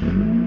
Mm-hmm.